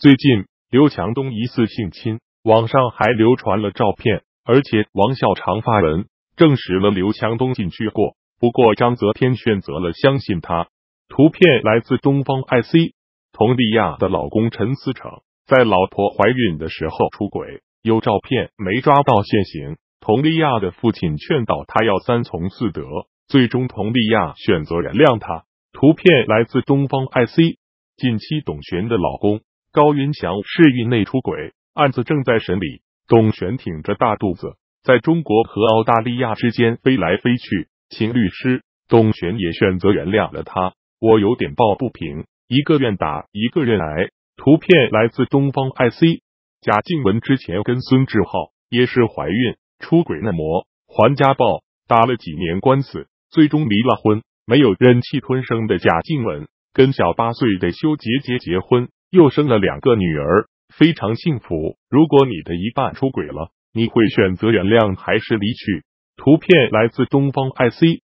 最近刘强东疑似性侵，网上还流传了照片，而且王孝长发文证实了刘强东进去过。不过张泽天选择了相信他。图片来自东方 IC，佟丽娅的老公陈思成在老婆怀孕的时候出轨，有照片没抓到现行。佟丽娅的父亲劝导他要三从四德，最终佟丽娅选择原谅他。图片来自东方 IC，近期董璇的老公。高云翔试孕内出轨案子正在审理，董璇挺着大肚子在中国和澳大利亚之间飞来飞去，请律师，董璇也选择原谅了他。我有点抱不平，一个愿打，一个愿挨。图片来自东方 IC，贾静雯之前跟孙志浩也是怀孕出轨嫩模，还家暴，打了几年官司，最终离了婚。没有忍气吞声的贾静雯跟小八岁的修杰杰结婚。又生了两个女儿，非常幸福。如果你的一半出轨了，你会选择原谅还是离去？图片来自东方 IC。